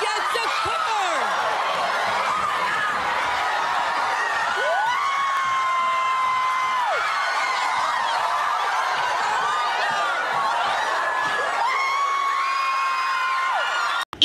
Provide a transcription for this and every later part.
gets a.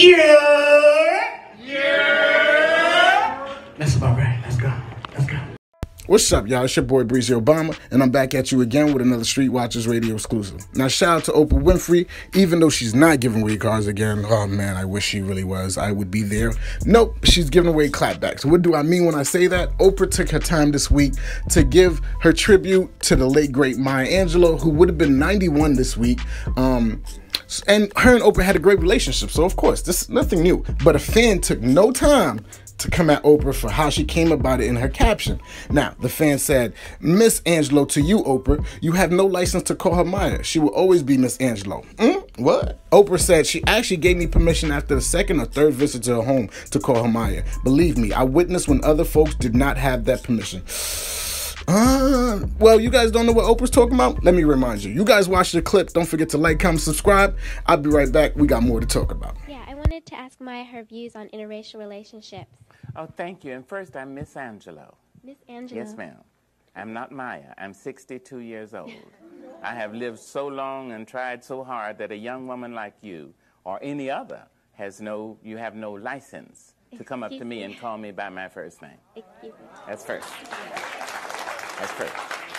Yeah. Yeah. That's about right. Let's go. Let's go. What's up, y'all? It's your boy Breezy Obama, and I'm back at you again with another Street Watchers Radio exclusive. Now, shout out to Oprah Winfrey, even though she's not giving away cars again. Oh man, I wish she really was. I would be there. Nope, she's giving away clapbacks. What do I mean when I say that? Oprah took her time this week to give her tribute to the late great Maya Angelou, who would have been 91 this week. Um, and her and Oprah had a great relationship, so of course, this is nothing new. But a fan took no time to come at Oprah for how she came about it in her caption. Now, the fan said, Miss Angelou to you, Oprah, you have no license to call her Maya. She will always be Miss Angelou. Mm? What? Oprah said she actually gave me permission after the second or third visit to her home to call her Maya. Believe me, I witnessed when other folks did not have that permission. Uh, well, you guys don't know what Oprah's talking about? Let me remind you. You guys watch the clip. Don't forget to like, comment, subscribe. I'll be right back. We got more to talk about. Yeah, I wanted to ask Maya her views on interracial relationships. Oh, thank you. And first, I'm Miss Angelou. Miss Angelou. Yes, ma'am. I'm not Maya. I'm 62 years old. I have lived so long and tried so hard that a young woman like you or any other has no, you have no license to come up to me me. and call me by my first name. Excuse me. That's first. That's first.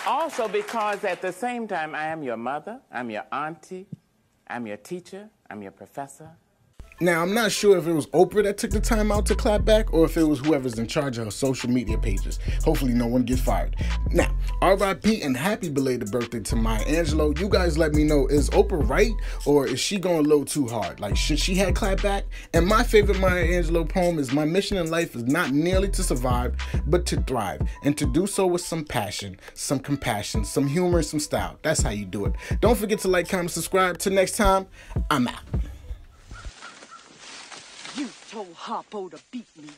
Also, because at the same time, I am your mother, I'm your auntie, I'm your teacher, I'm your professor. Now, I'm not sure if it was Oprah that took the time out to clap back or if it was whoever's in charge of her social media pages. Hopefully, no one gets fired. Now, RIP and happy belated birthday to Maya Angelou. You guys let me know is Oprah right or is she going a little too hard? Like, should she have clap back? And my favorite Maya Angelou poem is My mission in life is not merely to survive, but to thrive and to do so with some passion, some compassion, some humor, some style. That's how you do it. Don't forget to like, comment, subscribe. Till next time, I'm out. Told Harpo to beat me.